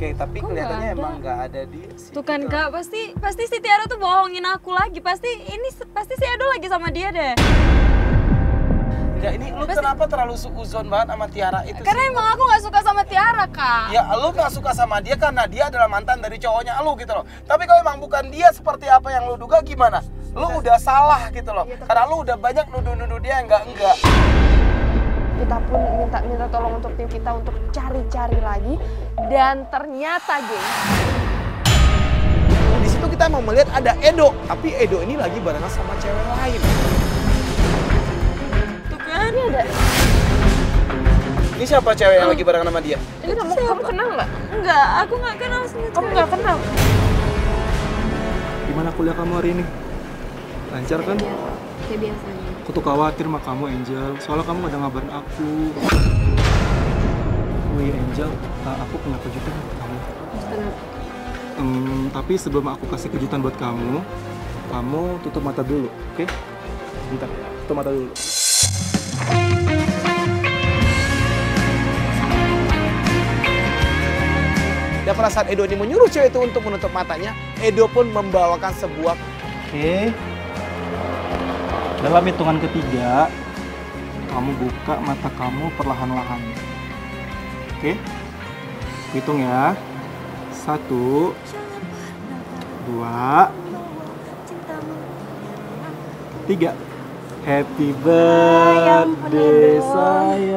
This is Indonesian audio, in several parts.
Oke, tapi Kok kelihatannya nggak ada? emang nggak ada di sini. Tuh kan kak, pasti pasti si Tiara tuh bohongin aku lagi. Pasti ini pasti si Edo lagi sama dia deh. Enggak, ini lu Pasti- kenapa terlalu suuzon banget sama Tiara itu Karena sih? emang aku nggak suka sama Tiara kak. Ya, lu gak suka sama dia karena dia adalah mantan dari cowoknya lu gitu loh. Tapi kalau emang bukan dia seperti apa yang lu duga gimana? Lu udah salah gitu loh. Karena lu udah banyak nuduh-nuduh dia yang enggak-enggak. Kita pun minta minta tolong untuk tim kita untuk cari-cari lagi dan ternyata geng Di situ kita mau melihat ada Edo, tapi Edo ini lagi barengan sama cewek lain. Tuh kan. ini ada Ini siapa cewek yang lagi barengan sama dia? ini kamu kamu kenal nggak Enggak, aku nggak kenal sama kamu nggak kenal Gimana kuliah kamu hari ini? Lancar kan? Kayak biasanya. Aku tuh khawatir sama kamu Angel, soalnya kamu gak ada ngabarin aku. Oh iya Angel, uh, aku punya kejutan buat kamu. Kenapa? Hmm, tapi sebelum aku kasih kejutan buat kamu, kamu tutup mata dulu, oke? Bentar, tutup mata dulu. Dan pada saat Edo ini menyuruh cewek itu untuk menutup matanya, Edo pun membawakan sebuah Oke. Dalam hitungan ketiga, kamu buka mata kamu perlahan-lahan. Oke? Hitung ya. Satu, dua, tiga. Happy birthday sayang.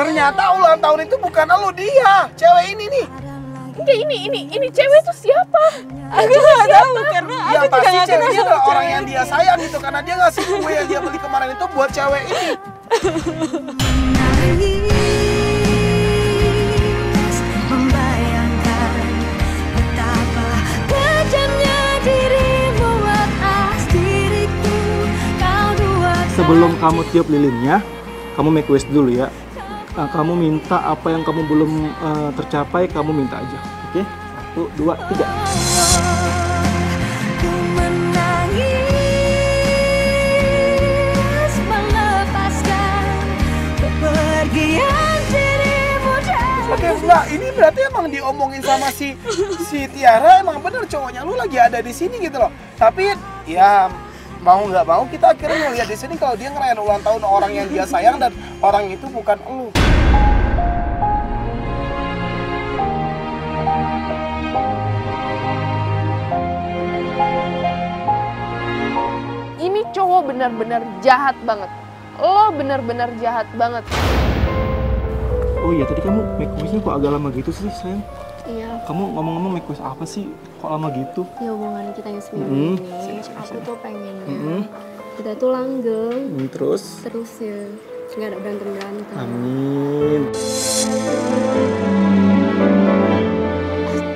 Ternyata ulang tahun itu bukan lu dia, cewek ini nih. enggak ini ini ini cewek itu siapa Aku nggak tahu karena Yang aku juga pasti nggak cewek kenal ini sama adalah orang cewek yang dia sayang gitu karena dia ngasih kue yang dia beli kemarin itu buat cewek ini. Sebelum kamu tiup lilinnya, kamu make wish dulu ya. Nah, kamu minta apa yang kamu belum eh, tercapai, kamu minta aja. Oke? Satu, dua, tiga. Oke, enggak, ini berarti emang diomongin sama si si Tiara emang bener cowoknya lu lagi ada di sini gitu loh. Tapi ya mau nggak mau kita akhirnya ngeliat di sini kalau dia ngerayain ulang tahun orang yang dia sayang dan orang itu bukan elu. ini cowok benar-benar jahat banget lo benar-benar jahat banget Oh iya, tadi kamu make wishnya kok agak lama gitu sih, sayang? Iya, Kamu ngomong-ngomong make wish apa sih? Kok lama gitu? ya hubungan kita yang seminggu Mm-mm. ini, aku tuh pengennya Mm-mm. kita tuh langgeng Hmm, terus? terus ya nggak ada berantem berantem. Amin.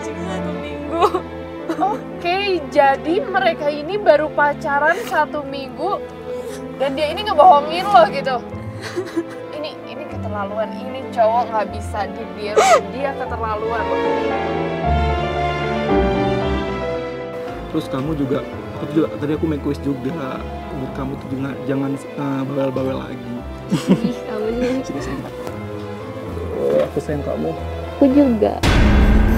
Satu minggu. Oke, jadi mereka ini baru pacaran satu minggu dan dia ini ngebohongin lo gitu. Keterlaluan. Ini cowok nggak bisa dibiarin. Dia keterlaluan. Terus kamu juga, aku juga tadi aku make wish juga buat kamu tuh juga jangan eh, bawel-bawel lagi. Ih, kamu nih. Sini sini. Oh, aku sayang kamu. Aku juga.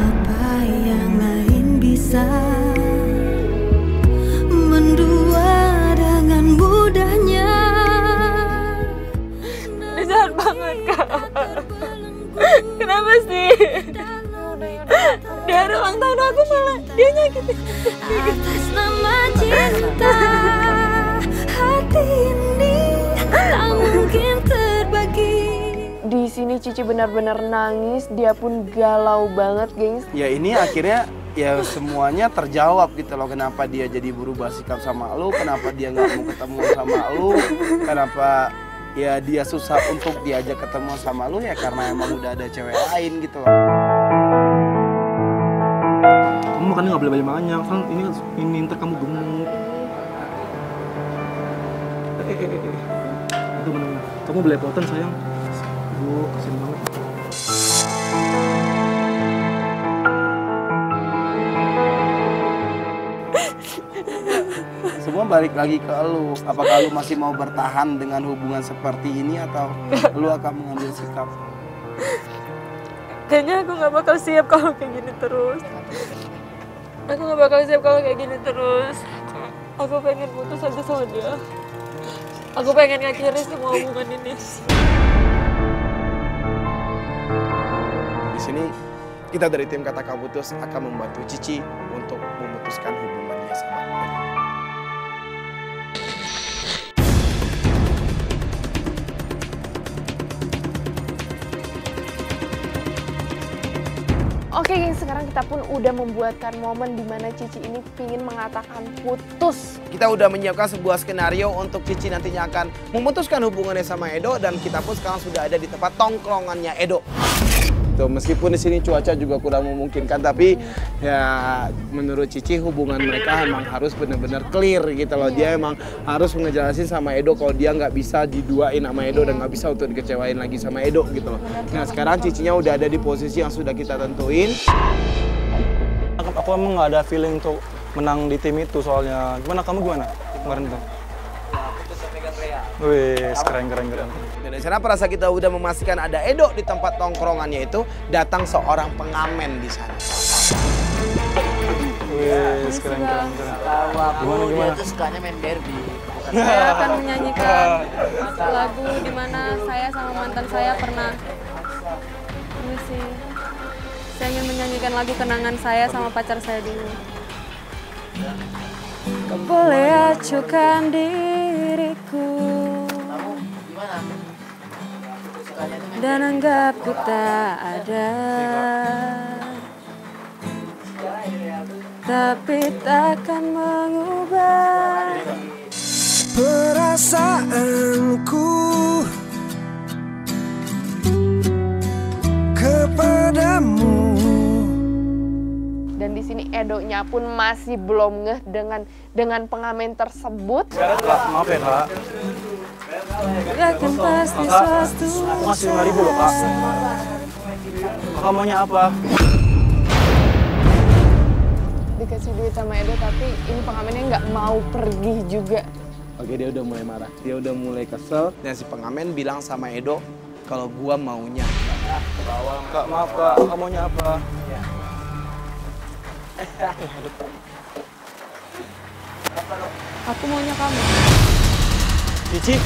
Apa yang lain bisa Kenapa sih? Dia ada ulang tahun aku malah dia nyakitin. atas nama cinta hati ini tak mungkin terbagi Di sini Cici benar-benar nangis. Dia pun galau banget, gengs. Ya ini akhirnya ya semuanya terjawab gitu loh kenapa dia jadi berubah sikap sama lu, kenapa dia nggak mau ketemu sama lu, kenapa ya dia susah untuk diajak ketemu sama lu ya karena emang udah ada cewek lain gitu loh. Kamu makannya nggak boleh banyak-banyak kan ini ini ntar kamu gemuk. Eh, eh, eh. Itu benar-benar. Kamu belepotan sayang. Aduh, kasihan banget. Balik lagi ke lu. Apakah lu masih mau bertahan dengan hubungan seperti ini atau lu akan mengambil sikap? Kayaknya aku nggak bakal siap kalau kayak gini terus. Aku nggak bakal siap kalau kayak gini terus. Aku pengen putus aja sama dia. Aku pengen ngakhiri semua hubungan ini. Di sini kita dari tim Kata Kaputus akan membantu Cici untuk memutuskan hubungannya Oke geng, sekarang kita pun udah membuatkan momen di mana Cici ini pingin mengatakan putus. Kita udah menyiapkan sebuah skenario untuk Cici nantinya akan memutuskan hubungannya sama Edo dan kita pun sekarang sudah ada di tempat tongkrongannya Edo. Tuh, meskipun di sini cuaca juga kurang memungkinkan tapi ya menurut Cici hubungan mereka emang harus benar-benar clear gitu loh. Dia emang harus ngejelasin sama Edo kalau dia nggak bisa diduain sama Edo dan nggak bisa untuk dikecewain lagi sama Edo gitu loh. Nah sekarang Cicinya udah ada di posisi yang sudah kita tentuin. Aku emang nggak ada feeling untuk menang di tim itu soalnya. Gimana kamu gimana kemarin tuh? Wih, keren keren keren. Dan di sana pada saat kita udah memastikan ada Edo di tempat tongkrongannya itu, datang seorang pengamen di sana. Wih, keren keren keren. Gimana gimana? Saya akan menyanyikan lagu di mana saya sama mantan saya pernah ini sih. Saya ingin menyanyikan lagu kenangan saya sama pacar saya dulu. Kau boleh acuhkan diriku dan anggap ku tak ada tapi takkan mengubah perasaanku kepadamu Dan di sini Edonya pun masih belum ngeh dengan dengan pengamen tersebut. Kak, maaf ya kak. Yakin pasti suatu ngasih lima ribu loh kak. Kakak maunya apa? Dikasih duit sama Edo tapi ini pengamennya nggak mau pergi juga. Oke dia udah mulai marah, dia udah mulai kesel dan si pengamen bilang sama Edo kalau gua maunya Kak maaf kak, kakak maunya apa? Aku maunya kamu. Cici,